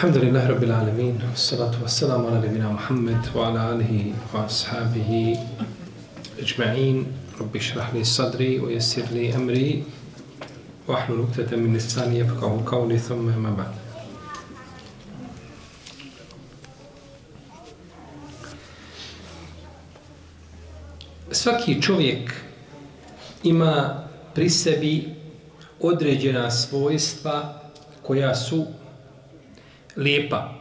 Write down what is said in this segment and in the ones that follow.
Alhamdulillah, Rabbil Alamin, salatu wassalamu ala nebina Muhammed, wa ala alihi wa ashabihi, ajma'in, rabbi šrahli sadri, u jesirli emri, u ahlu luktete min nisani, jefkahu kauli, thumme ma ba'd. Svaki čovjek ima pri sebi određena svojstva koja su lijepa.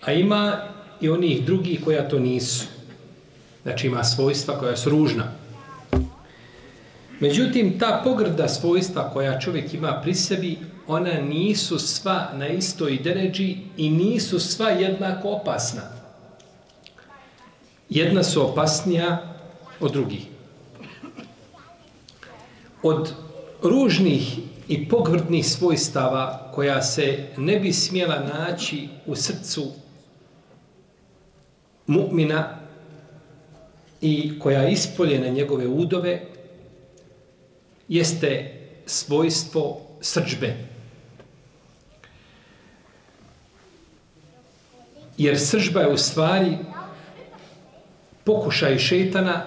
A ima i onih drugih koja to nisu. Znači ima svojstva koja su ružna. Međutim, ta pogrda svojstva koja čovjek ima pri sebi, ona nisu sva na istoj deređi i nisu sva jednako opasna. Jedna su opasnija od drugih. Od ružnih i pogrdnih svojstava koja se ne bi smjela naći u srcu mu'mina i koja ispolje na njegove udove jeste svojstvo srđbe. Jer sržba je u stvari pokušaj šetana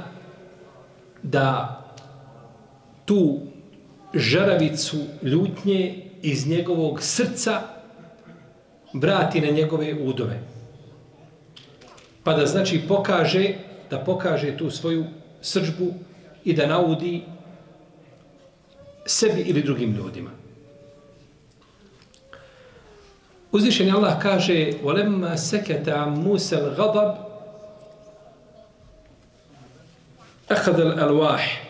da tu žaravicu ljutnje iz njegovog srca vrati na njegove udove. Pa da znači pokaže, da pokaže tu svoju sržbu i da naudi sebi ili drugim ljudima. Uzvišen Allah kaže وَلَمَّا سَكَتَ عَمْ مُوسَ الْغَضَبِ أَخَذَ الْأَلْوَاحِ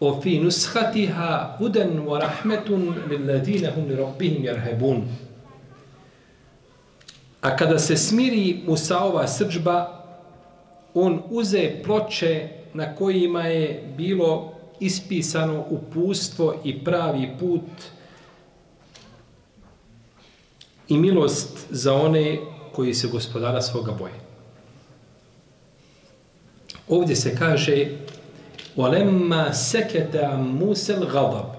وفي نسختها هدى ورحمة للذين هم لربهم يرهبون A kada se smiri Musaova srđba, on uze ploče na kojima je bilo ispisano upustvo i pravi put i milost za one koji se gospodara svoga boje. Ovdje se kaže وَلَمَّا سَكَتَ مُوسَ الْغَضَبِ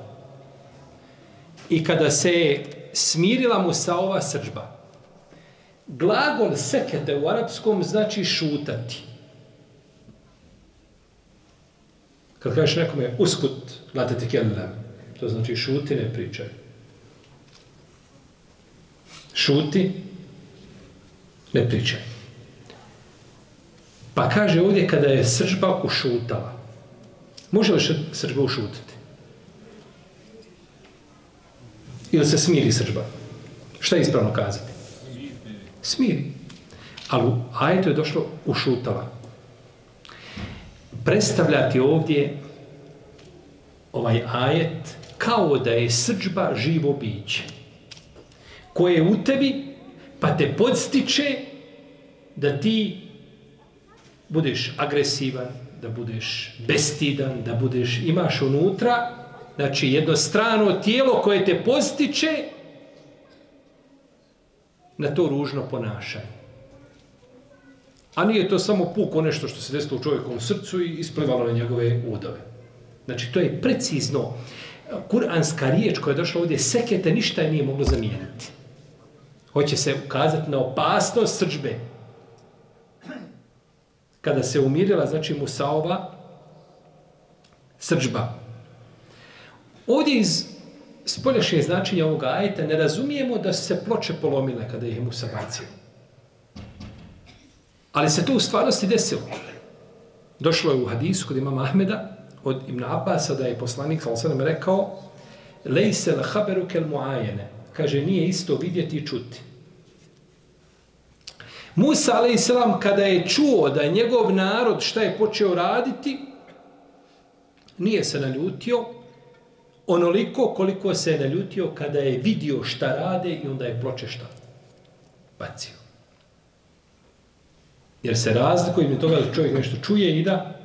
I kada se smirila Musa ova sržba, glagol sekete u arapskom znači šutati. Kad kažeš nekome uskut, latete kellem, to znači šuti, ne pričaj. Šuti, ne pričaj. Pa kaže ovdje kada je sržba ušutala, Može li sržba ušutiti? Ili se smiri sržba? Šta je ispravno kazati? Smiri. Ali u ajetu je došlo ušutala. Predstavljati ovdje ovaj ajet kao da je srđba živo biće koje je u tebi pa te podstiče da ti budeš agresivan, da budeš bestidan, da budeš, imaš unutra, znači jedno strano tijelo koje te postiče na to ružno ponašanje. A nije to samo puko ono nešto što se desilo u čovjekovom srcu i isplivalo na njegove udove. Znači, to je precizno kuranska riječ koja je došla ovdje, sekete ništa je nije moglo zamijeniti. Hoće se ukazati na opasnost srđbe kada se umirila, znači Musaova srđba. Ovdje iz spolješnje značenja ovoga ajeta ne razumijemo da se ploče polomile kada ih Musa bacio. Ali se to u stvarnosti desilo. Došlo je u hadisu kod imama Ahmeda od Ibn Abbasa da je poslanik sa rekao lejse la haberu kel muajene. Kaže, nije isto vidjeti i čuti. Musa a.s. kada je čuo da je njegov narod šta je počeo raditi, nije se naljutio onoliko koliko se je naljutio kada je vidio šta rade i onda je ploče šta bacio. Jer se razlikuje mi toga da čovjek nešto čuje i da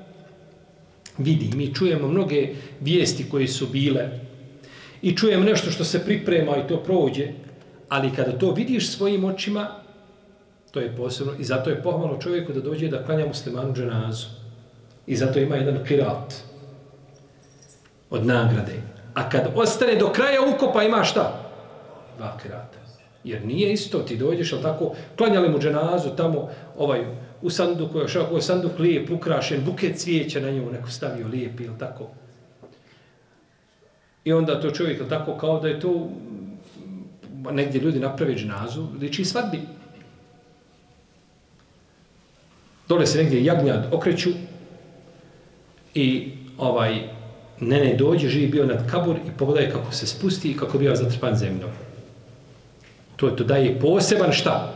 vidi. Mi čujemo mnoge vijesti koje su bile i čujemo nešto što se priprema i to prođe, ali kada to vidiš svojim očima, To je posebno. I zato je pohvalno čovjeku da dođe da klanja muslimanu dženazu. I zato ima jedan kirat od nagrade. A kad ostane do kraja ukopa ima šta? Dva kirata. Jer nije isto, ti dođeš, ali tako, klanjali mu dženazu tamo, ovaj, u sanduku, još ako je sanduk lijep, ukrašen, buket cvijeća na njemu neko stavio lijep, ili tako. I onda to čovjek, tako, kao da je to, negdje ljudi naprave dženazu, liči svadbi. Dole se negdje jagnjad okreću i ovaj, nene dođe, živi bio nad kabur i pogledaj kako se spusti i kako bio zatrpan zemljom. To je to daje poseban šta?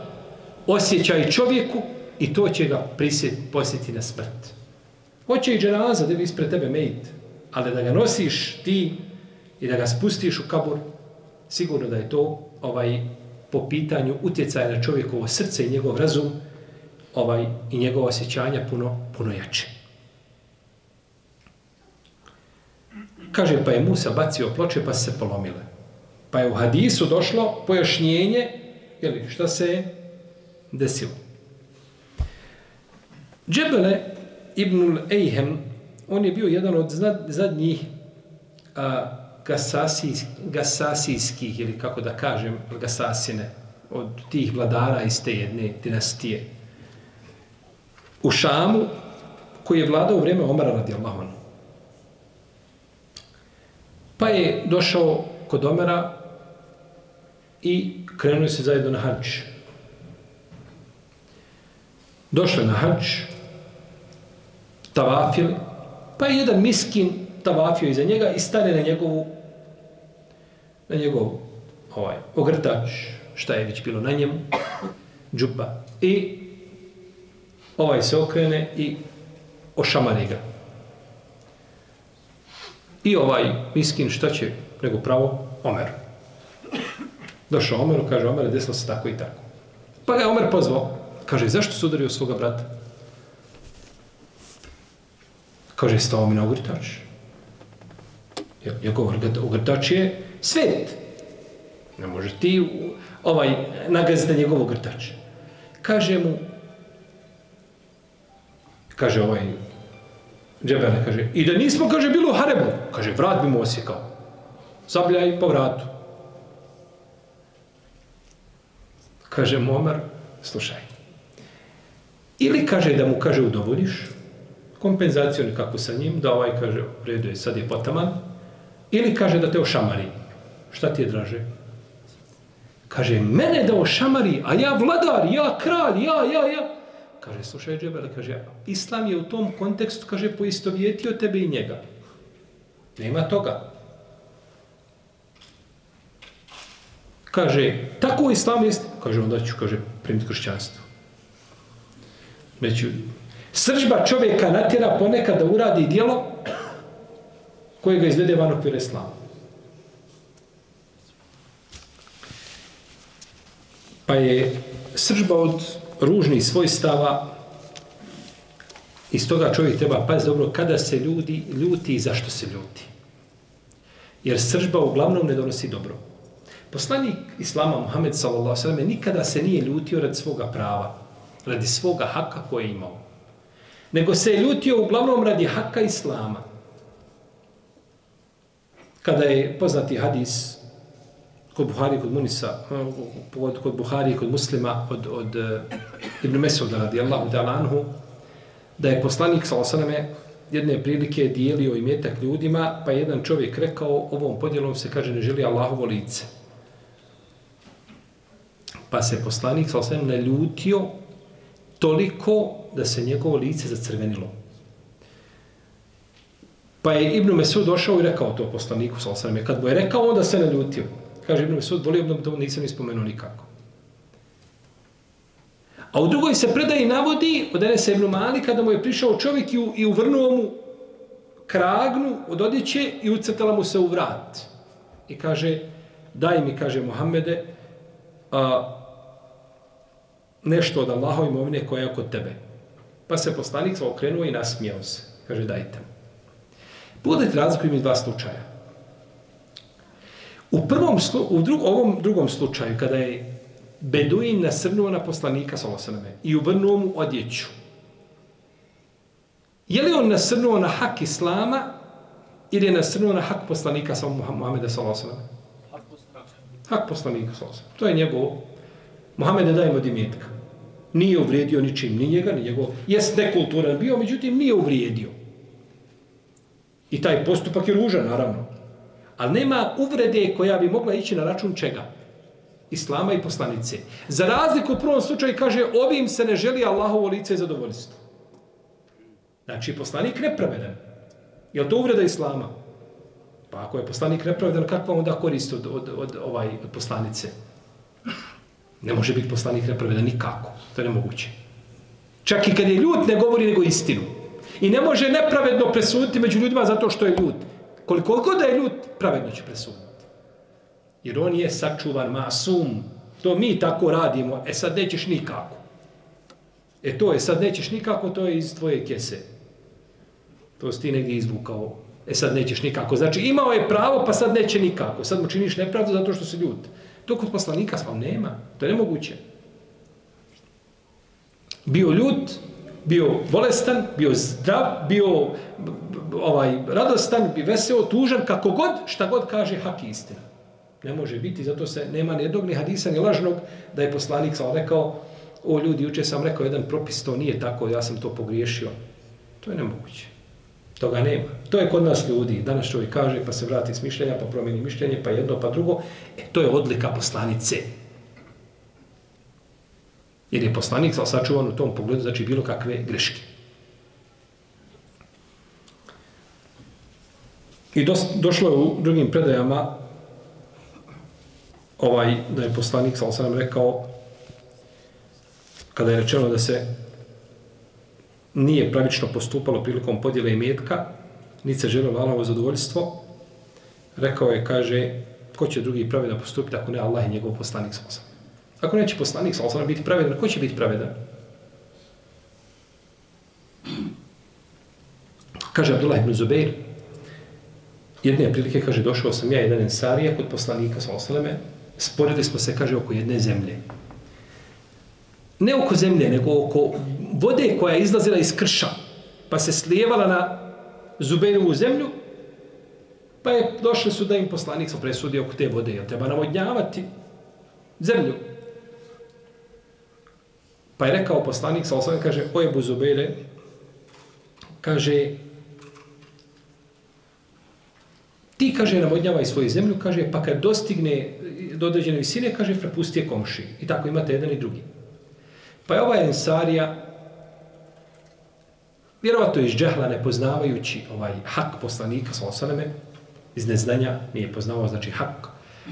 Osjećaj čovjeku i to će ga prisjet, posjeti na smrt. Hoće i dženaza da bi ispred tebe mejit, ali da ga nosiš ti i da ga spustiš u kabur, sigurno da je to ovaj po pitanju utjecaja na čovjekovo srce i njegov razum ovaj i njegova osjećanja puno, puno jače. Kaže, pa je Musa bacio ploče pa se polomile. Pa je u hadisu došlo pojašnjenje, jeli, šta se je desilo. Džebele ibnul Ejhem, on je bio jedan od zadnjih a, gasasijs, gasasijskih, ili kako da kažem, gasasine, od tih vladara iz te jedne dinastije. U Šamu, koji je vladao u vrijeme Omara radi anhu. Pa je došao kod Omara i krenuo se zajedno na hađ. Došao na hađ, tavafili, pa je jedan miskin tavafio iza njega i stane na njegovu na njegov ovaj, ogrtač, šta je već bilo na njemu, džuba. I ovaj se okrene i ošamari ga. I ovaj miskin šta će nego pravo Omer. Došao Omeru, kaže Omer, desilo se tako i tako. Pa ga Omer pozvao. Kaže, zašto su udario svoga brata? Kaže, stao mi na ogrtač. Njegov ogrtač je svet. Ne može ti ovaj, nagaziti njegov ogrtač. Kaže mu, kaže ovaj džebele, kaže, i da nismo, kaže, bilo u Harebu, kaže, vrat bi mu osjekao. Zabljaj po vratu. Kaže mu Omer, slušaj, ili kaže da mu, kaže, udovoljiš, kompenzaciju nekako sa njim, da ovaj kaže, u redu je, sad je potaman, ili kaže da te ošamari. Šta ti je draže? Kaže, mene da ošamari, a ja vladar, ja kralj, ja, ja, ja. Kaže, slušaj, Džebel, kaže, Islam je u tom kontekstu, kaže, poistovjetio tebe i njega. Nema toga. Kaže, tako Islam jest, kaže, onda ću, kaže, primiti kršćanstvo. Neću, Sržba čovjeka natjera ponekad da uradi dijelo koje ga izvede van okvira islama. Pa je sržba od ružnih svojstava i stoga čovjek treba paziti dobro kada se ljudi ljuti i zašto se ljuti. Jer sržba uglavnom ne donosi dobro. Poslanik Islama Muhammed s.a.v. nikada se nije ljutio radi svoga prava, radi svoga haka koje je imao nego se je ljutio uglavnom radi haka islama. Kada je poznati hadis kod Buhari, kod Munisa, kod, kod Buhari, kod muslima, od, od uh, Ibn Mesuda radijallahu ta'ala anhu, da je poslanik sa osaname jedne prilike dijelio imetak ljudima, pa jedan čovjek rekao, ovom podjelom se kaže ne želi Allahovo lice. Pa se poslanik sa osaname naljutio toliko da se njegovo lice zacrvenilo. Pa je Ibn Mesud došao i rekao to poslaniku, sal sam. Kad mu je rekao, onda se naljutio. Kaže Ibn Mesud, volio bi da nisam ispomenuo nikako. A u drugoj se predaji navodi od Enesa Ibn Mali kada mu je prišao čovjek i, u, i uvrnuo mu kragnu od odjeće i ucrtala mu se u vrat. I kaže, daj mi, kaže Muhammede, a, nešto od Allahove imovine koja je kod tebe. Pa se poslanik okrenuo i nasmijao se. Kaže, dajte mu. Budete razliku mi dva slučaja. U prvom slu, u drug, ovom drugom slučaju, kada je Beduin nasrnuo na poslanika Salosaname i uvrnuo mu odjeću, je li on nasrnuo na hak Islama ili je nasrnuo na hak poslanika Muhammeda Salosaname? Hak poslanika sallallahu To je njegov. Muhammed ne daje mu dimjetka. Nije uvrijedio ničim, ni njega, ni njegov. Jes nekulturan bio, međutim nije uvrijedio. I taj postupak je ružan, naravno. Ali nema uvrede koja bi mogla ići na račun čega? Islama i poslanice. Za razliku u prvom slučaju kaže ovim se ne želi Allahovo lice i zadovoljstvo. Znači, poslanik nepravedan. Je to uvreda Islama? Pa ako je poslanik nepravedan, kakva onda korist od, od, od, ovaj, od poslanice? Ne može biti poslanik nepravedan nikako. To je nemoguće. Čak i kad je ljud, ne govori nego istinu. I ne može nepravedno presuditi među ljudima zato što je ljud. Koliko god da je ljud, pravedno će presuditi. Jer on je sačuvan masum. To mi tako radimo. E sad nećeš nikako. E to je sad nećeš nikako, to je iz tvoje kese. To si ti negdje izvukao. E sad nećeš nikako. Znači imao je pravo, pa sad neće nikako. Sad mu činiš nepravdu zato što si ljut. To kod poslanika sva nema. To je nemoguće. Bio ljut, bio bolestan, bio zdrav, bio ovaj radostan, bi veseo, tužan, kako god, šta god kaže, hak istina. Ne može biti, zato se nema ni jednog ni hadisa, ni lažnog, da je poslanik sam rekao, o ljudi, juče sam rekao jedan propis, to nije tako, ja sam to pogriješio. To je nemoguće. Toga nema. To je kod nas ljudi. Danas čovjek kaže, pa se vrati s mišljenja, pa promijeni mišljenje, pa jedno, pa drugo. E, to je odlika poslanice. Jer je poslanik sal sačuvan u tom pogledu, znači bilo kakve greške. I dos, došlo je u drugim predajama ovaj, da je poslanik sal sam rekao kada je rečeno da se nije pravično postupalo prilikom podjele imetka, niti se želo Allahovo zadovoljstvo, rekao je, kaže, ko će drugi pravedan postupiti ako ne Allah i njegov poslanik sa osam. Ako neće poslanik sa osam biti pravedan, ko će biti pravedan? Kaže Abdullah ibn Zubeir, jedne prilike, kaže, došao sam ja jedan ensarija kod poslanika sa osaleme, sporedili smo se, kaže, oko jedne zemlje. Ne oko zemlje, nego oko vode koja je izlazila iz krša, pa se slijevala na Zubeirovu zemlju, pa je došli su da im poslanik sam presudio oko te vode, jel treba navodnjavati zemlju. Pa je rekao poslanik, sa osam kaže, o Ebu Zubere, kaže, ti, kaže, navodnjavaj svoju zemlju, kaže, pa kad dostigne do određene visine, kaže, prepusti je komši. I tako imate jedan i drugi. Pa je ova Ensarija, vjerovato iz džehla ne poznavajući ovaj hak poslanika sa osaname, iz neznanja nije poznavao, znači hak.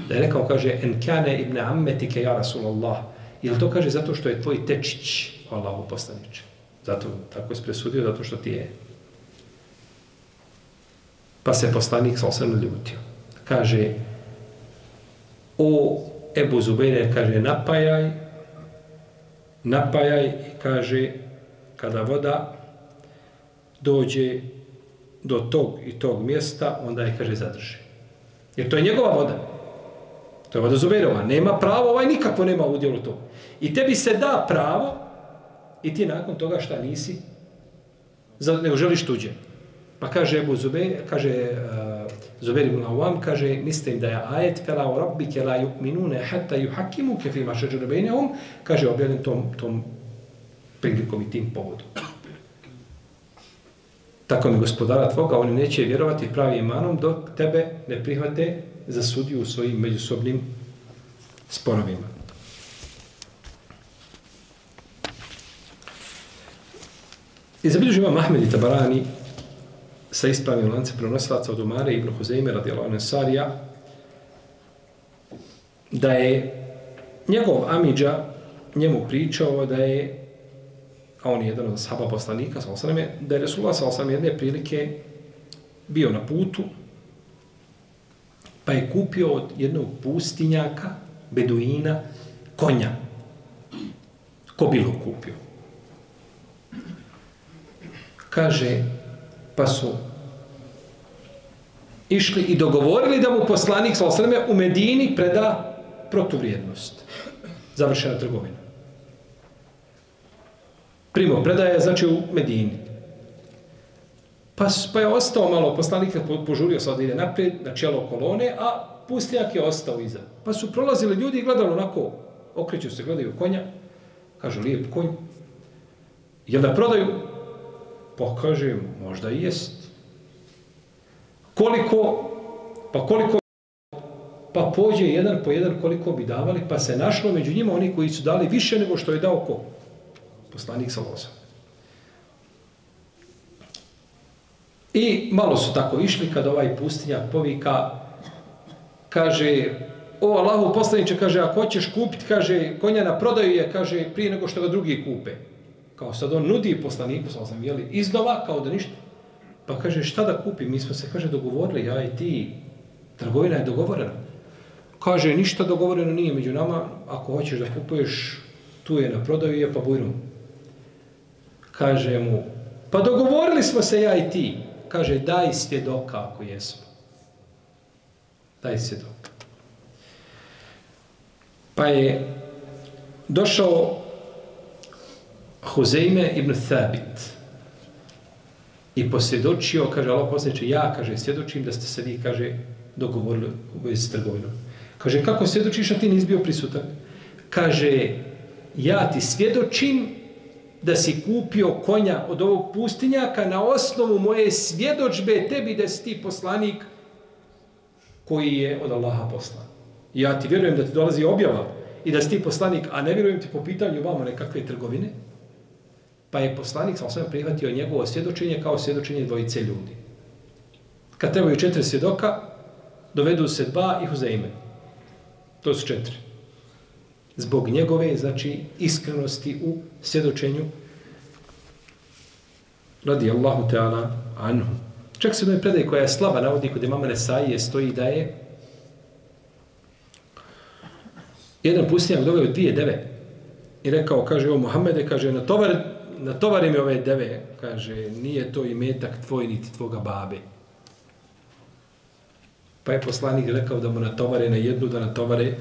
Da je rekao, kaže, en kane ibn ammetike ja Rasulallah. Ili to kaže zato što je tvoj tečić, Allahu poslaniče. Zato tako je presudio, zato što ti je. Pa se poslanik sa osaname ljutio. Kaže, o Ebu Zubejne, kaže, napajaj, napajaj i kaže, kada voda dođe do tog i tog mjesta, onda je, kaže, zadrži. Jer to je njegova voda. To je voda Zuberova. Nema pravo, ovaj nikako nema udjelu to. I tebi se da pravo i ti nakon toga šta nisi, nego želiš tuđe. Pa kaže Ebu Zubeir, kaže e, uh, Zubeir ibn Awam, kaže, mislim da je ajet fela u rabbi ke la yu'minune hatta yuhakimu ke fi šeđer rebejnehum, kaže objavljen tom, tom prilikom i tim povodom tako mi gospodara tvoga, oni neće vjerovati pravi imanom dok tebe ne prihvate za sudiju u svojim međusobnim sporovima. I zabilježio imam Ahmed i Tabarani sa ispravim lance prenosilaca od Umare ibn Huzeime radijalo Anesarija da je njegov Amidža njemu pričao da je a on je jedan od sahaba poslanika, sa osaname, da je Resulullah sa osaname jedne prilike bio na putu, pa je kupio od jednog pustinjaka, beduina, konja. Ko bilo kupio? Kaže, pa su išli i dogovorili da mu poslanik sa osaname u Medini preda protuvrijednost. Završena trgovina primo predaje, znači u Medini. Pa, pa je ostao malo poslanik, požurio sad da ide naprijed, na čelo kolone, a pustijak je ostao iza. Pa su prolazili ljudi i gledali onako, okreću se, gledaju konja, kažu lijep konj, jel da prodaju? Pa kaže, možda i jest. Koliko, pa koliko, pa pođe jedan po jedan koliko bi davali, pa se našlo među njima oni koji su dali više nego što je dao ko? Poslanik sa lozom. I malo su tako išli kad ovaj pustinjak povika, kaže, o Allahu poslaniče, kaže, ako hoćeš kupiti, kaže, konja na prodaju je, kaže, prije nego što ga drugi kupe. Kao sad on nudi poslaniku, sam sam, jeli, iznova, kao da ništa. Pa kaže, šta da kupi? Mi smo se, kaže, dogovorili, ja i ti, trgovina je dogovorena. Kaže, ništa dogovoreno nije među nama, ako hoćeš da kupuješ, tu je na prodaju je, pa bujno. Kaže mu, pa dogovorili smo se ja i ti. Kaže, daj svjedoka ako jesmo. Daj svjedoka. Pa je došao Huzeime ibn Thabit i posvjedočio, kaže Allah posljedče, ja, kaže, svjedočim da ste se vi, kaže, dogovorili u vezi s trgovinom. Kaže, kako svjedočiš, a ti nisi bio prisutan? Kaže, ja ti svjedočim da si kupio konja od ovog pustinjaka na osnovu moje svjedočbe tebi da si ti poslanik koji je od Allaha poslan. Ja ti vjerujem da ti dolazi objava i da si ti poslanik, a ne vjerujem ti po pitanju vama nekakve trgovine, pa je poslanik sam sve prihvatio njegovo svjedočenje kao svjedočenje dvojice ljudi. Kad trebaju četiri svjedoka, dovedu se dva i huzeime. To su četiri. Zbog njegove, znači, iskrenosti u svjedočenju radi Allahu Teala anhu. Čak se jednoj predaj koja je slaba navodi kod imama Nesaije stoji da je jedan pustinjak doveo dvije deve i rekao, kaže, o Muhammede, kaže, na tovar, na tovari mi ove deve, kaže, nije to i metak tvoj, niti tvoga babe. Pa je poslanik rekao da mu natovare na jednu, da natovare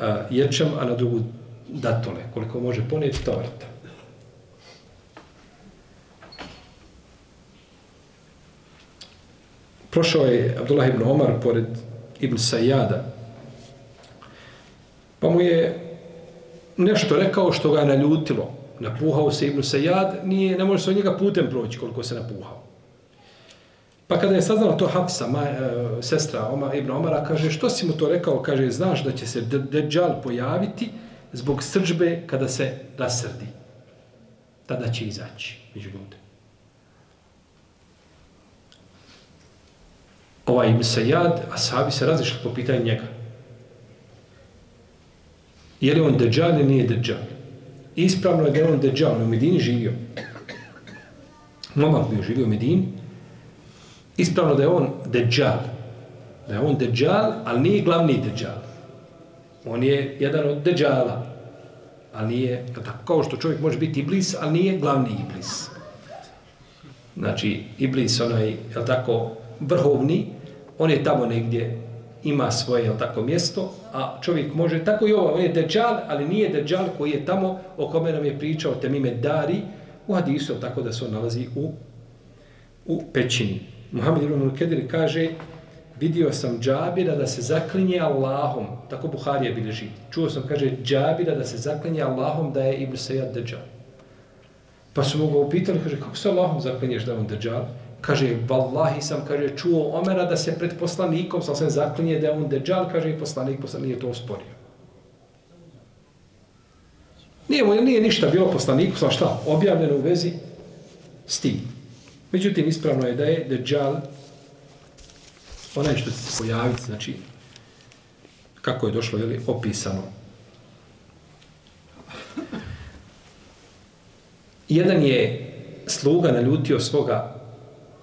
a, ječam, a na drugu datole, koliko može ponijeti tovarta. Prošao je Abdullah ibn Omar pored Ibn Sajada, pa mu je nešto rekao što ga je naljutilo. Napuhao se Ibn Sajad, nije, ne može se od njega putem proći koliko se napuhao. Pa kada je saznala to Hafsa, ma, e, sestra Oma, Ibn Omara, kaže, što si mu to rekao? Kaže, znaš da će se Dejjal pojaviti zbog srđbe kada se rasrdi. Tada će izaći među ljude. Ovaj se jad a sahabi se razišli po pitanju njega. Je li on Dejjal ili nije Dejjal? Ispravno je da je on Dejjal, on u Medini živio. Momak bio živio u Medini, ispravno da je on deđal. Da je on deđal, ali nije glavni deđal. On je jedan od deđala. Ali nije, tako, kao što čovjek može biti iblis, ali nije glavni iblis. Znači, iblis, onaj, je tako, vrhovni, on je tamo negdje, ima svoje, je tako, mjesto, a čovjek može, tako i ovo, on je deđal, ali nije deđal koji je tamo, o kome nam je pričao Temime Dari, u hadisu, tako da se on nalazi u, u pećini. Muhammed ibn Al-Kedir kaže vidio sam Džabira da se zaklinje Allahom, tako Buharija bilježi. Čuo sam, kaže, Džabira da se zaklinje Allahom da je Ibn Sejad Dejjal. Pa su mu ga upitali, kaže, kako se Allahom zaklinješ da je on Dejjal? Kaže, vallahi sam, kaže, čuo Omera da se pred poslanikom sam se zaklinje da je on Dejjal, kaže, i poslanik, poslanik nije to osporio. Nije, nije ništa bilo poslaniku, sa šta, objavljeno u vezi s tim. Međutim, ispravno je da je Dejjal onaj što će se pojaviti, znači, kako je došlo, jeli, opisano. Jedan je sluga naljutio svoga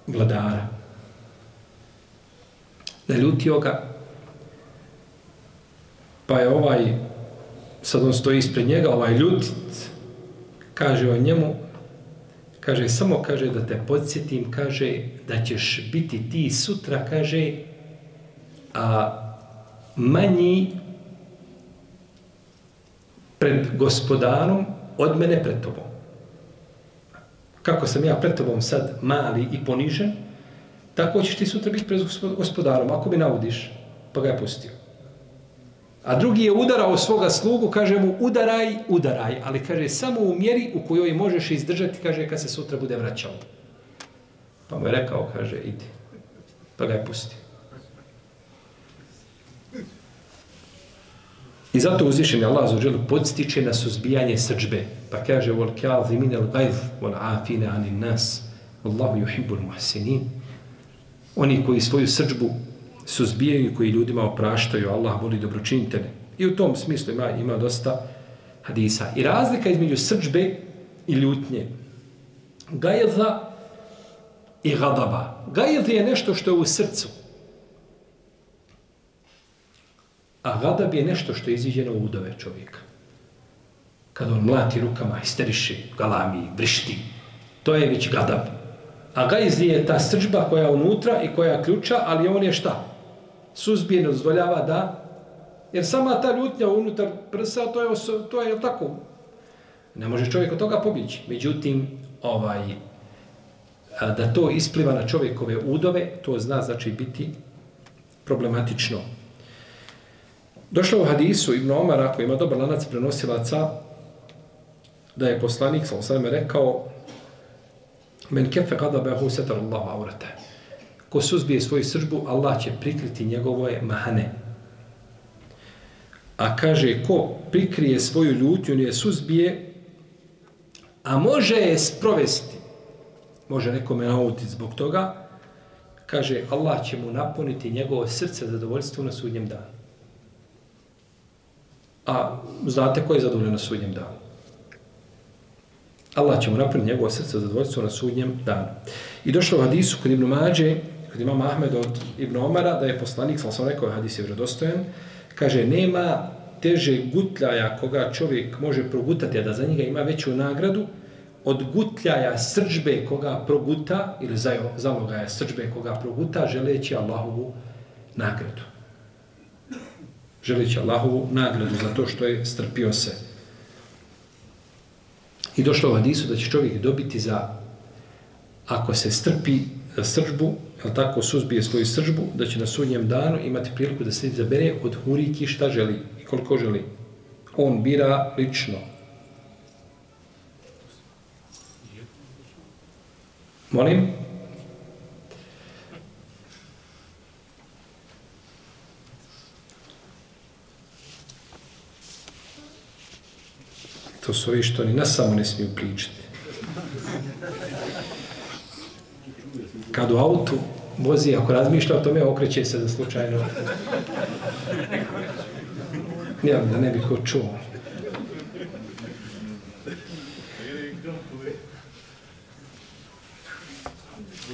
vladara. Naljutio ga, pa je ovaj, sad on stoji ispred njega, ovaj ljutit, kaže o njemu, kaže, samo kaže da te podsjetim, kaže da ćeš biti ti sutra, kaže, a manji pred gospodarom od mene pred tobom. Kako sam ja pred tobom sad mali i ponižen, tako ćeš ti sutra biti pred gospodarom, ako mi navodiš, pa ga je pustio. A drugi je udarao svoga slugu, kaže mu udaraj, udaraj, ali kaže samo u mjeri u kojoj možeš izdržati, kaže kad se sutra bude vraćao. Pa mu je rekao, kaže, idi. Pa ga je pustio. I zato uzvišen je Allah za želu podstiče na suzbijanje srđbe. Pa kaže, vol kazimine al gajv, vol afine anin nas, Allahu yuhibbul muhsinin. Oni koji svoju srđbu suzbijaju i koji ljudima opraštaju, Allah voli dobročinitelje. I u tom smislu ima, ima dosta hadisa. I razlika između srđbe i ljutnje. Gajza i gadaba. Gajza je nešto što je u srcu. A gadab je nešto što je iziđeno u udove čovjeka. Kad on mlati rukama, isteriše, galami, vrišti, to je već gadab. A gajz je ta srđba koja je unutra i koja ključa, ali on je šta? Suzbijen dozvoljava da Jer sama ta ljutnja unutar prsa, to je, to je tako. Ne može čovjek od toga pobjeći. Međutim, ovaj, da to ispliva na čovjekove udove, to zna znači biti problematično. Došlo u hadisu Ibn Omara, koji ima dobar lanac prenosilaca, da je poslanik, sa osvrame, rekao men kefe kada behu setar Allah aurate. Ko suzbije svoju sržbu, Allah će prikriti njegove mahane. A kaže, ko prikrije svoju ljutnju, nije suzbije, a može je sprovesti, može nekome nauditi zbog toga, kaže, Allah će mu napuniti njegovo srce zadovoljstvo na sudnjem danu. A znate ko je zadovoljeno na sudnjem danu? Allah će mu napuniti njegovo srce zadovoljstvo na sudnjem danu. I došlo u hadisu kod Ibn Mađe, kod imama Ahmed od Ibn Omara, da je poslanik, sam sam rekao, hadis je vredostojen, kaže, nema teže gutljaja koga čovjek može progutati, a da za njega ima veću nagradu, od gutljaja srđbe koga proguta, ili zalogaja srđbe koga proguta, želeći Allahovu nagradu. Želeći Allahovu nagradu za to što je strpio se. I došlo u hadisu da će čovjek dobiti za, ako se strpi sržbu, jel tako suzbije svoju sržbu, da će na sudnjem danu imati priliku da se izabere od huriki šta želi i koliko želi. On bira lično. Molim? To su ovi što ni nas samo ne smiju pričati kad u autu vozi, ako razmišlja o tome, okreće se da slučajno... Ja, da ne bi ko čuo.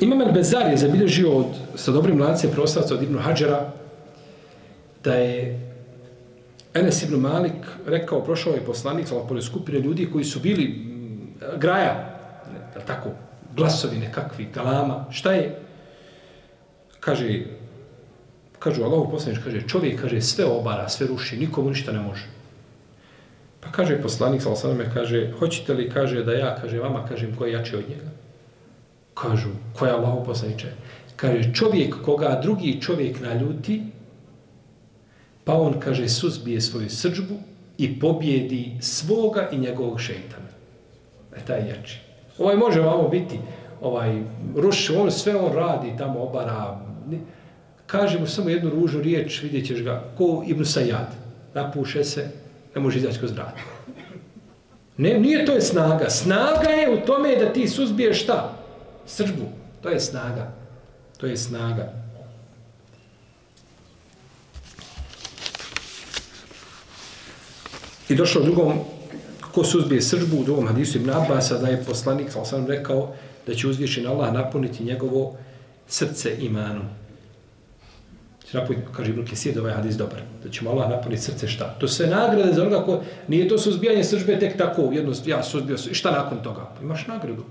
Imam al-Bezar je zabilježio od, sa dobrim lancem prostavca od Ibnu Hadžara da je Enes Ibn Malik rekao, prošao je poslanik, ali pored skupine ljudi koji su bili graja, ne, tako, glasovi nekakvi, galama, šta je? Kaže, kažu Allahu poslanič, kaže, čovjek, kaže, sve obara, sve ruši, nikomu ništa ne može. Pa kaže poslanik, sal sada me kaže, hoćete li, kaže, da ja, kaže, vama, kažem, ko je jači od njega? Kažu, ko je Allahu poslaniče? Kaže, čovjek koga drugi čovjek naljuti, pa on, kaže, suzbije svoju srđbu i pobjedi svoga i njegovog šeitana. E, taj jači. Ovaj može vamo biti, ovaj, ruš, on sve on radi tamo, obara. Kaže mu samo jednu ružu riječ, vidjet ćeš ga, ko Ibn Sajad. Napuše se, ne može izaći kroz vrat. Ne, nije to je snaga. Snaga je u tome da ti suzbiješ šta? Srđbu. To je snaga. To je snaga. I došlo u drugom ko suzbije sržbu u drugom hadisu Ibn Abbasa da je poslanik sam sam rekao da će uzvišen Allah napuniti njegovo srce imanom. Znači, će napuniti, kaže Ibn Kesir, da ovaj hadis dobar. Da će mu Allah napuniti srce šta? To sve nagrade za onoga ko... Nije to suzbijanje sržbe tek tako, jedno, ja suzbio, šta nakon toga? Imaš nagradu.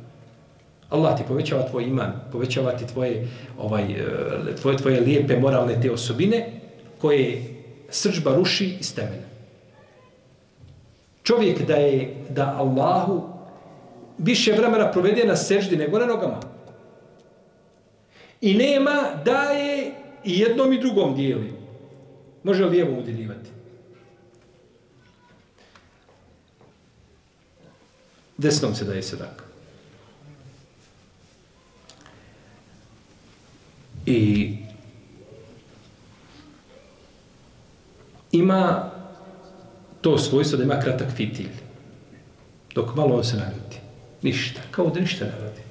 Allah ti povećava tvoj iman, povećava ti tvoje, ovaj, eh, tvoje, tvoje lijepe moralne te osobine koje sržba ruši iz temelja čovjek da je da Allahu više vremena provede na seždi nego na nogama. I nema da je i jednom i drugom dijeli. Može lijevo udjeljivati. Desnom se daje sedak. I ima to svojstvo da ima kratak fitilj. Dok malo on se naljuti. Ništa. Kao da ništa ne radi.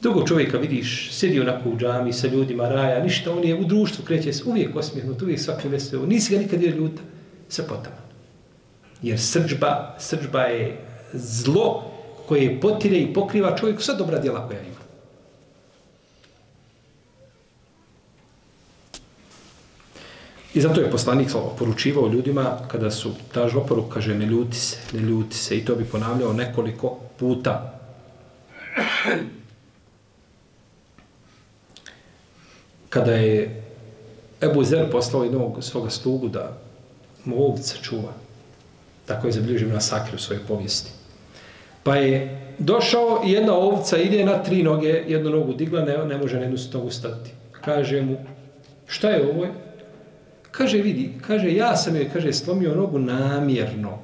Drugog čovjeka vidiš, sjedi onako u džami sa ljudima, raja, ništa, on je u društvu, kreće se uvijek osmijehnut, uvijek svaki veseo, nisi ga nikad je ljuta, se potama. Jer srđba, srđba je zlo koje potire i pokriva čovjeku sva dobra djela koja ima. I zato je poslanik poručivao ljudima kada su taž oporu, kaže ne ljuti se, ne ljuti se i to bi ponavljao nekoliko puta. Kada je Ebu Zer poslao jednog svoga slugu da mu ovca čuva, tako je zabilježio na sakri u svojoj povijesti. Pa je došao i jedna ovca ide na tri noge, jednu nogu digla, ne, ne može na jednu nogu stati. Kaže mu, šta je ovo? Kaže, vidi, kaže, ja sam je, kaže, slomio nogu namjerno.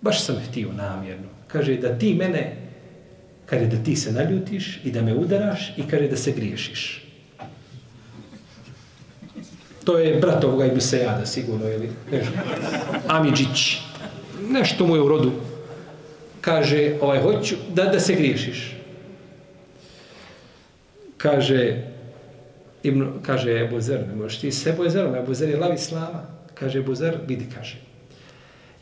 Baš sam htio namjerno. Kaže, da ti mene, kaže, da ti se naljutiš i da me udaraš i kaže, da se griješiš. To je brat ovoga Ibn Sejada, sigurno, ili nešto. Amidžić. Nešto mu je u rodu. Kaže, ovaj, hoću da, da se griješiš. Kaže, Ibn, kaže Ebu Zer, ne možeš ti se Ebu Zerom, Ebu Zer je lav Islama. Kaže Ebu Zer, vidi, kaže.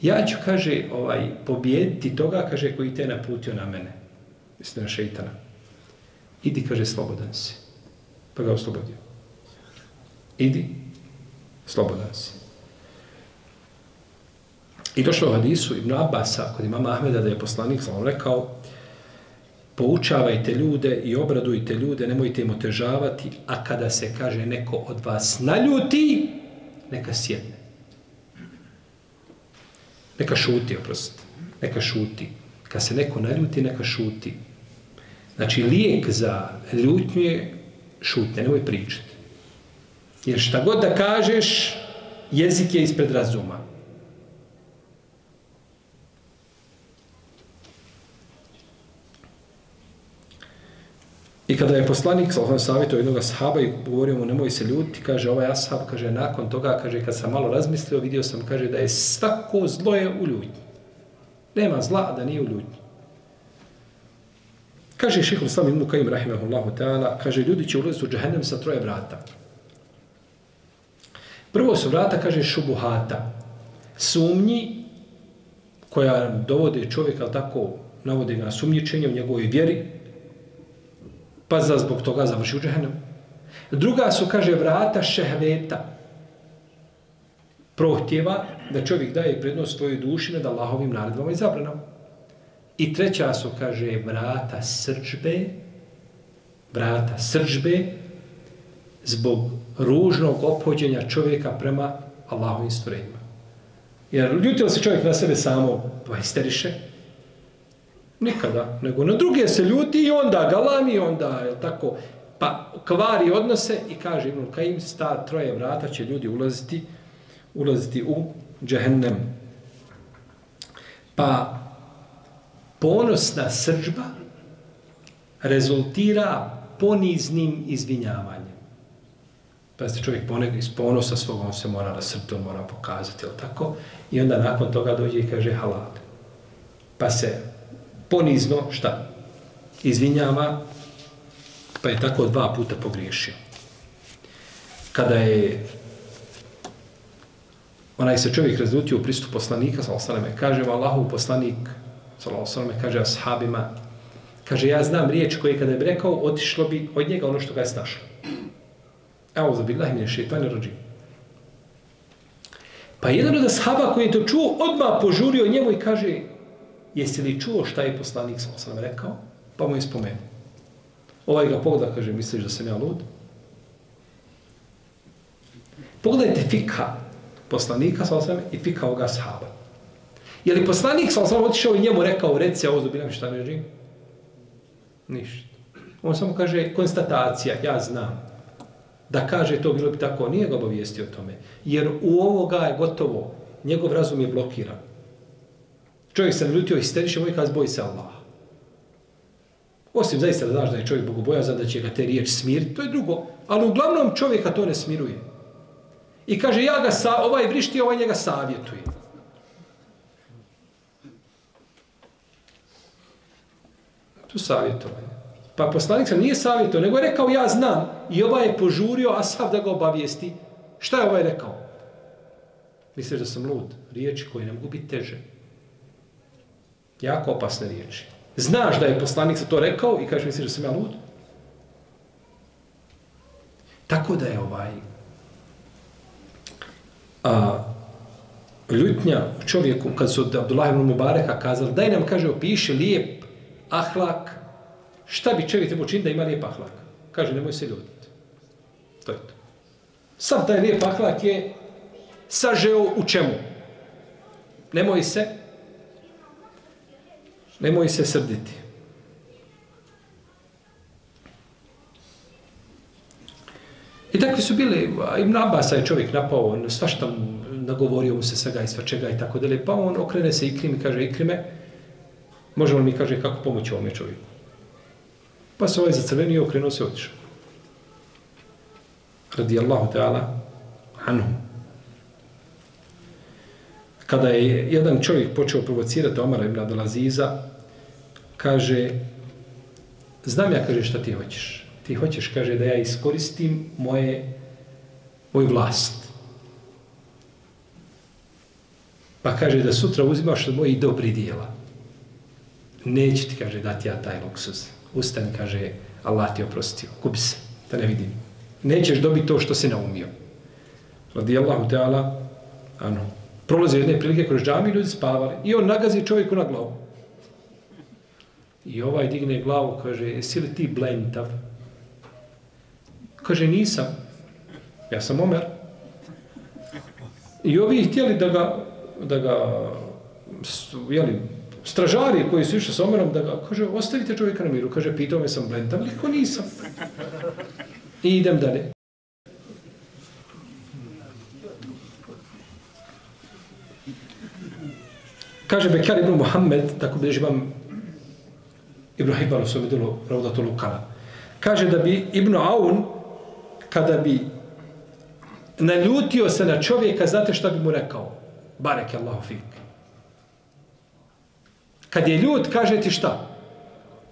Ja ću, kaže, ovaj, pobijediti toga, kaže, koji te naputio na mene. Mislim na šeitana. Idi, kaže, slobodan si. Pa ga oslobodio. Idi, slobodan si. I došlo u hadisu Ibn Abasa, kod imama Ahmeda, da je poslanik, sam rekao, poučavajte ljude i obradujte ljude, nemojte im otežavati, a kada se kaže neko od vas naljuti, neka sjedne. Neka šuti, oprostite. Neka šuti. Kad se neko naljuti, neka šuti. Znači, lijek za ljutnju je šutne, nemoj pričati. Jer šta god da kažeš, jezik je ispred razuma. I kada je poslanik sa ovom savjetu jednog sahaba i govorio mu nemoj se ljuti, kaže ovaj ashab, kaže nakon toga, kaže kad sam malo razmislio, vidio sam, kaže da je svako zlo je u ljutnji. Nema zla da nije u ljutnji. Kaže šehr sami ibn Kajim rahimahullahu ta'ala, kaže ljudi će ulaziti u džahennem sa troje vrata. Prvo su vrata, kaže, šubuhata. Sumnji koja dovode čovjeka, tako navode ga na sumnjičenje u njegovoj vjeri, pa za zbog toga završi u džahennem. Druga su, kaže, vrata šehveta. Prohtjeva da čovjek daje prednost svojoj duši nad Allahovim naredbama i zabranama. I treća su, kaže, vrata srđbe, vrata srđbe, zbog ružnog opođenja čovjeka prema Allahovim stvorenjima. Jer ljutio se čovjek na sebe samo, pa isteriše, Nikada, nego na druge se ljuti i onda galami, onda je tako, pa kvari odnose i kaže Ibnul Kajim, sta troje vrata će ljudi ulaziti, ulaziti u džehennem. Pa ponosna sržba rezultira poniznim izvinjavanjem. Pa se čovjek poneg iz ponosa svog, on se mora rasrti, on mora pokazati, ili tako? I onda nakon toga dođe i kaže halal. Pa se ponizno, šta? Izvinjava, pa je tako dva puta pogriješio. Kada je onaj se čovjek razlutio u pristup poslanika, sallallahu kaže mu Allahu poslanik, sallallahu kaže ashabima, kaže, ja znam riječ koje kada je rekao, otišlo bi od njega ono što ga je snašlo. Evo, za billahi mine šeitani rođi. Pa jedan od ashaba koji je to čuo, odmah požurio njemu i kaže, jesi li čuo šta je poslanik sa osam rekao? Pa mu je spomenuo. Ovaj ga pogleda, kaže, misliš da sam ja lud? Pogledajte fika poslanika sa osam i fika ovoga sahaba. Je li poslanik sa osam otišao i njemu rekao, reci, ovo zubiram šta ne živim? Ništa. On samo kaže, konstatacija, ja znam. Da kaže to, bilo bi tako, nije ga obavijestio o tome. Jer u ovoga je gotovo, njegov razum je blokiran Čovjek se naljutio histeriše, moj kaz, boj se Allah. Osim zaista da znaš da je čovjek bogobojazan, da će ga te riječ smiriti, to je drugo. Ali uglavnom čovjeka to ne smiruje. I kaže, ja ga sa, ovaj vrišti, ovaj njega savjetuje. Tu savjetovanje. Pa poslanik sam nije savjetovao, nego je rekao, ja znam. I ovaj je požurio, a da ga obavijesti. Šta je ovaj rekao? Misliš da sam lud? Riječi koje ne mogu biti teže. Jako opasne riječi. Znaš da je poslanik sa to rekao i kažeš misliš da sam ja lud? Tako da je ovaj a, ljutnja čovjeku kad su od Abdullah ibn Mubareka kazali daj nam kaže opiši lijep ahlak. Šta bi čovjek trebao činiti da ima lijep ahlak? Kaže nemoj se ljutiti. To je to. Sam taj lijep ahlak je sažeo u čemu? Nemoj se nemoj se srditi I takvi su bili, Ibn Abbas je čovjek napao, on svašta nagovorio mu se svega i svačega i tako dalje, pa on okrene se Ikrim i kaže Ikrime, možemo mi kaže kako pomoći ovome čovjeku. Pa se ovaj zacrvenio, okrenuo se otišao. Radi Allahu Teala, anhu. Kada je jedan čovjek počeo provocirati Omara ibn Adelaziza, kaže, znam ja, kaže, šta ti hoćeš ti hoćeš, kaže, da ja iskoristim moje, moju vlast. Pa kaže da sutra uzimaš od mojih dobri dijela. Neće ti, kaže, dati ja taj luksuz. Ustani, kaže, Allah ti oprostio. Kupi se, da ne vidim. Nećeš dobiti to što si naumio. Radi Allahu Teala, ano, prolaze jedne prilike kroz džami, ljudi spavali. I on nagazi čovjeku na glavu. I ovaj digne glavu, kaže, jesi li ti blentav? Kaže, nisam. Ja sam Omer. I ovi htjeli da ga, da ga jeli, stražari koji su išli s Omerom, da ga, kaže, ostavite čovjeka na miru. Kaže, pitao me sam blentam, niko nisam. I idem dalje. Kaže Bekar ibn Muhammed, tako bi imam Ibrahim u svome delu Raudatu Lukana. Kaže da bi Ibn Aun kada bi naljutio se na čovjeka, znate šta bi mu rekao? Barek Allahu fik. Kad je ljut, kaže ti šta?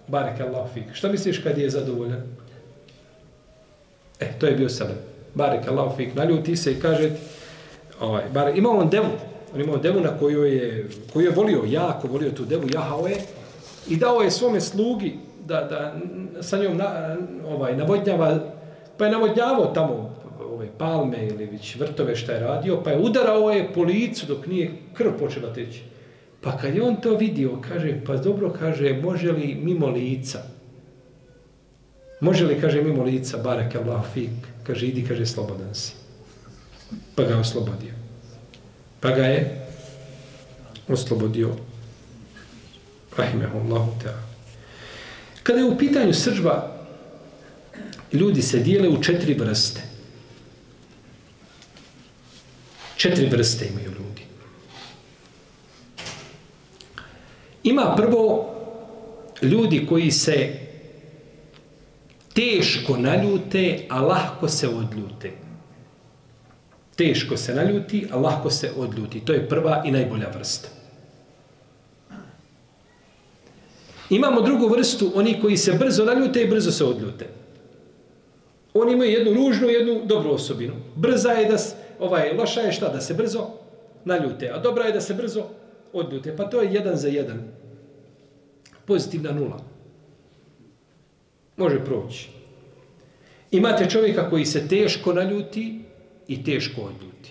Barek Allahu fik. Šta misliš kad je zadovoljan? E, to je bio sebe. Barek Allahu fik. Naljuti se i kaže ti, ovaj, bare, ima on devu. On imao devu na koju je, koju je volio, jako volio tu devu, jahao je i dao je svome slugi da, da sa njom na, ovaj, navodnjava pa je navodnjavao tamo ove palme ili već vrtove šta je radio, pa je udarao je po licu dok nije krv počela teći. Pa kad je on to vidio, kaže, pa dobro, kaže, može li mimo lica? Može li, kaže, mimo lica, barek Allah fik, kaže, idi, kaže, slobodan si. Pa ga oslobodio. Pa ga je oslobodio. Rahimahullahu ta'ala. Kada je u pitanju sržba, ljudi se dijele u četiri vrste. Četiri vrste imaju ljudi. Ima prvo ljudi koji se teško naljute, a lahko se odljute. Teško se naljuti, a lahko se odljuti. To je prva i najbolja vrsta. Imamo drugu vrstu, oni koji se brzo naljute i brzo se odljute. Oni imaju jednu ružnu, jednu dobru osobinu. Brza je da, ovaj, loša je šta, da se brzo naljute, a dobra je da se brzo odljute. Pa to je jedan za jedan. Pozitivna nula. Može proći. Imate čovjeka koji se teško naljuti i teško odljuti.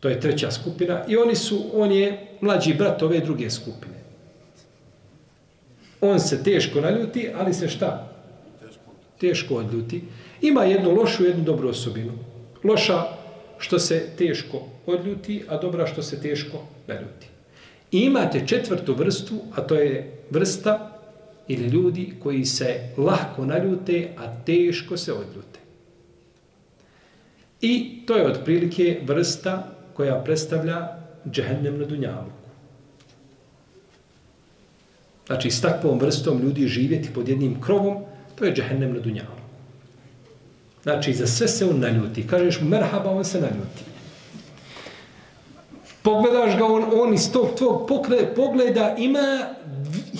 To je treća skupina. I oni su, on je mlađi brat ove druge skupine. On se teško naljuti, ali se šta? teško odljuti, ima jednu lošu, jednu dobru osobinu. Loša što se teško odljuti, a dobra što se teško naljuti. I imate četvrtu vrstu, a to je vrsta ili ljudi koji se lahko naljute, a teško se odljute. I to je otprilike vrsta koja predstavlja džehennem na dunjavuku. Znači, s takvom vrstom ljudi živjeti pod jednim krovom, to je džehennem na dunjalu. Znači, za sve se on naljuti. Kažeš mu merhaba, on se naljuti. Pogledaš ga, on, on iz tog tvog pogleda ima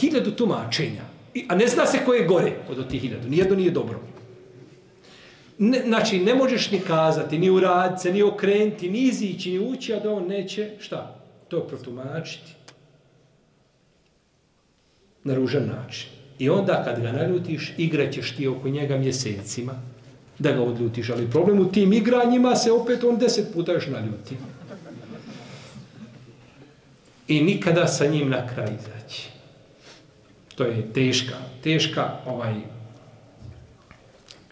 hiljadu tumačenja. A ne zna se koje je gore od tih hiljadu. Nijedno nije dobro. Ne, znači, ne možeš ni kazati, ni uraditi se, ni okrenuti, ni izići, ni ući, a da on neće, šta? To protumačiti. Na ružan način. I onda kad ga naljutiš, igraćeš ti oko njega mjesecima da ga odljutiš. Ali problem u tim igranjima se opet on deset puta još naljuti. I nikada sa njim na kraj izaći. To je teška, teška ovaj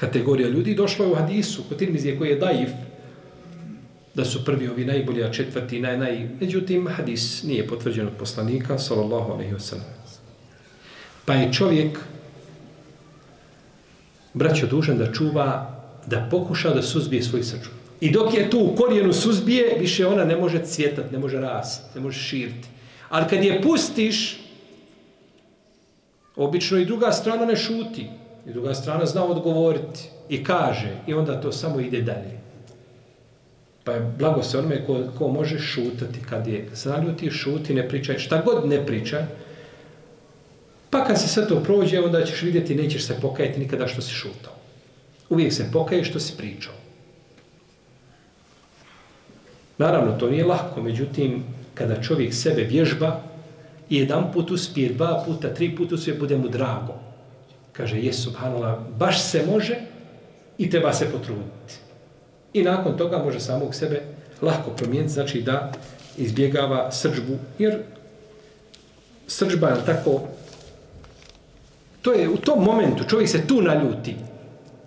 kategorija ljudi. Došlo je u hadisu, kod Tirmizije koji je daif, da su prvi ovi najbolji, a četvrti naj, naj... Međutim, hadis nije potvrđen od poslanika, sallallahu alaihi wasallam. Pa je čovjek, braćo, dužan da čuva, da pokuša da suzbije svoj srđu. I dok je tu u korijenu suzbije, više ona ne može cvjetat, ne može rast, ne može širiti. Ali kad je pustiš, obično i druga strana ne šuti. I druga strana zna odgovoriti i kaže i onda to samo ide dalje. Pa je blago se onome ko, ko može šutati kad je zaljuti, šuti, ne pričaj, šta god ne priča. Pa kad se sve to prođe, onda ćeš vidjeti, nećeš se pokajati nikada što si šutao. Uvijek se pokaje što si pričao. Naravno, to nije lako, međutim, kada čovjek sebe vježba i jedan put uspije, dva puta, tri puta uspije, bude mu drago kaže, jes, subhanallah, baš se može i treba se potruditi. I nakon toga može samog sebe lahko promijeniti, znači da izbjegava srđbu, jer srđba je tako, to je u tom momentu, čovjek se tu naljuti.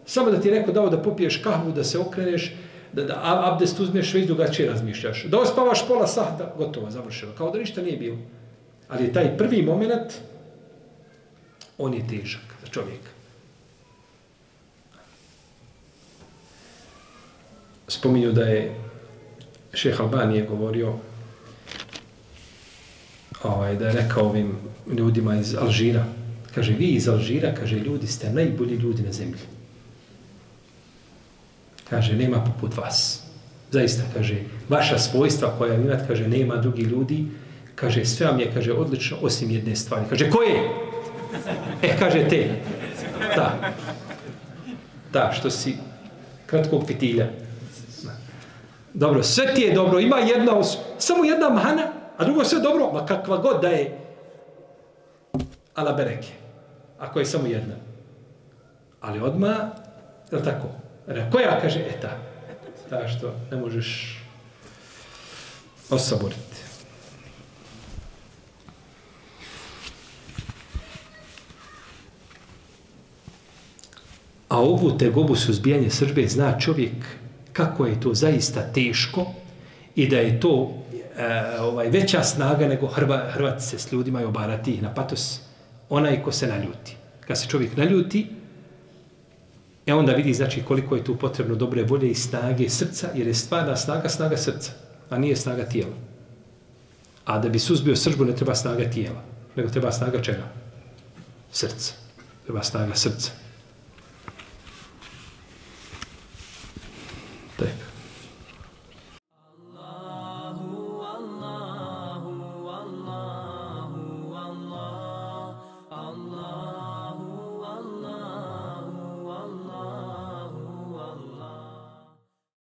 Samo da ti je neko dao da popiješ kahvu, da se okreneš, da, da abdest uzmeš, već drugačije razmišljaš. Da ospavaš pola sahta, gotovo, završeno. Kao da ništa nije bilo. Ali taj prvi moment, on je težak čovjeka. Spominju da je šeha Albanije govorio ovaj, da je rekao ovim ljudima iz Alžira kaže, vi iz Alžira, kaže, ljudi ste najbolji ljudi na zemlji. Kaže, nema poput vas. Zaista, kaže, vaša svojstva koja imate, kaže, nema drugi ljudi, kaže, sve vam je, kaže, odlično, osim jedne stvari. Kaže, koje? E, kaže te. Ta. Ta, što si kratkog fitilja. Dobro, sve ti je dobro. Ima jedna, os... samo jedna mana, a drugo sve dobro. Ma kakva god da je ala bereke. Ako je samo jedna. Ali odma je tako? Koja kaže, e ta. Ta što ne možeš osaboriti. A ovu tegobu suzbijanje sržbe zna čovjek kako je to zaista teško i da je to e, ovaj veća snaga nego hrva, hrvati se s ljudima i obarati na patos onaj ko se naljuti. Kad se čovjek naljuti, e onda vidi znači koliko je tu potrebno dobre volje i snage srca, jer je stvarna snaga snaga srca, a nije snaga tijela. A da bi suzbio sržbu ne treba snaga tijela, nego treba snaga čega? Srca. Treba snaga srca.